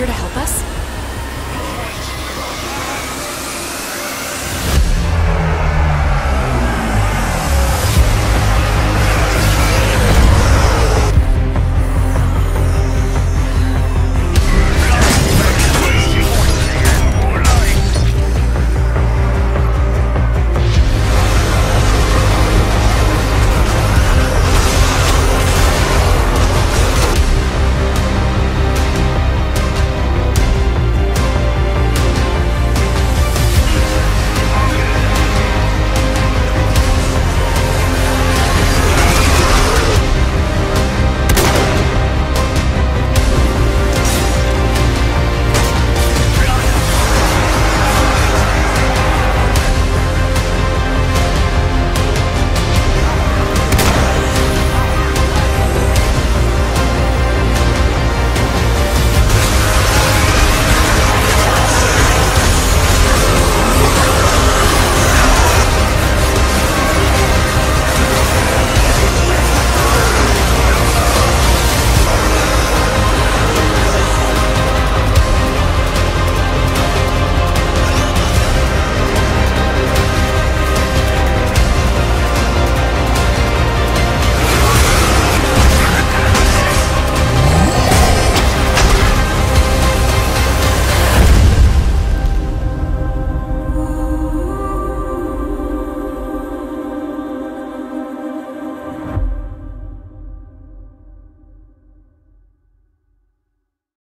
here to help us?